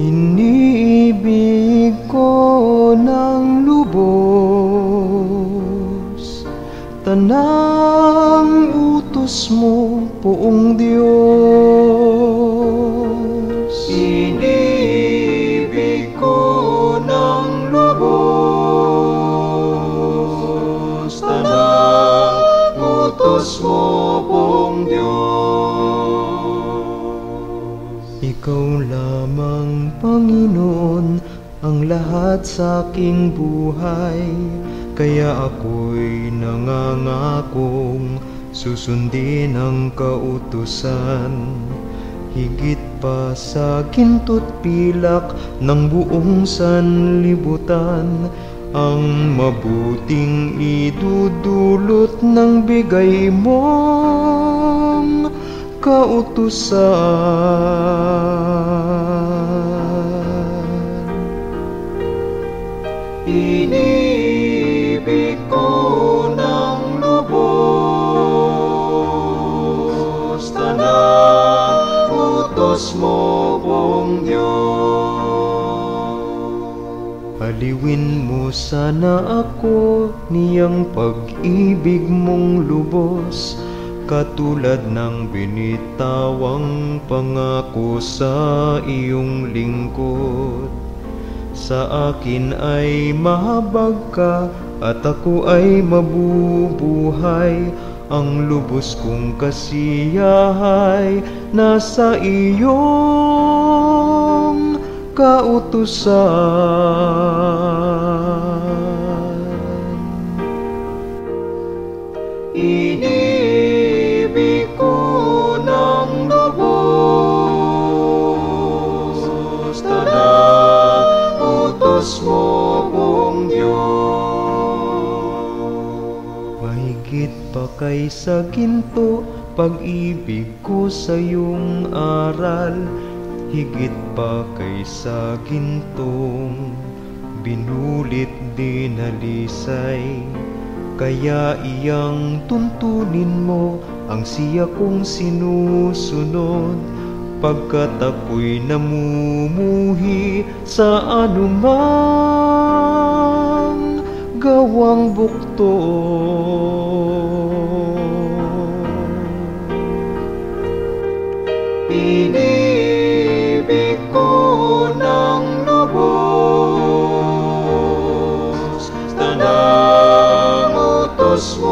Iniibig ko ng lubos Tanang utos mo poong Diyos Ikaw lamang Panginoon ang lahat sa aking buhay. Kaya ako'y nangangakong susundin ang kautusan. Higit pa sa ginto't pilak ng buong sanlibutan Ang mabuting idudulot ng bigay mong kautusan. Inibig ko ng lubos Tanang utos mo pong Diyos. Aliwin mo sana ako niyang pag-ibig mong lubos Katulad ng binitawang pangako sa iyong lingkod. Sa akin ay mahabag ka at ako ay mabubuhay. Ang lubos kong kasiyahay nasa iyong kautusan. Inibig Tanang utos mo pong Diyos. Mahigit pa kaysa ginto Pag-ibig ko sa iyong aral. Higit pa kaysa gintong Binulit dinalisay kaya iyang tuntunin mo ang siya kong sinusunod Pagkat ako'y namumuhi sa anumang gawang bukto. Inibig ko ng lubos Tanang utos mo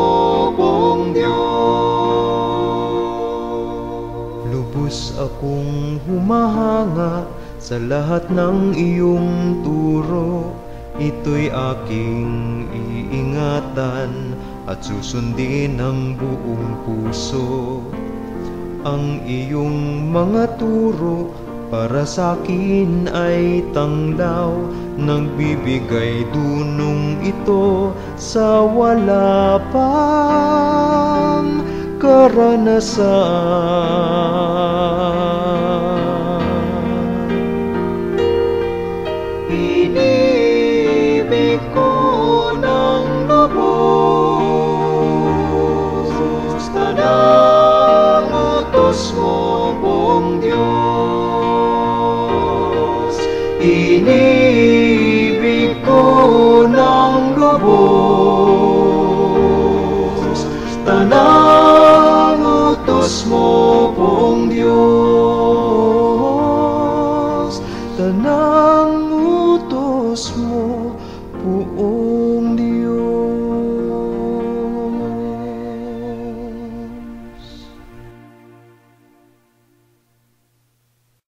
Lubos akong humahanga sa lahat ng iyong turo. Ito'y aking iingatan at susundin ng buong puso. Ang iyong mga turo para sa akin ay tanglaw. Nagbibigay dunong ito sa wala pang karanasan Inibig ko ng lubos Tanang utos mo pong Diyos. Inibig Diyos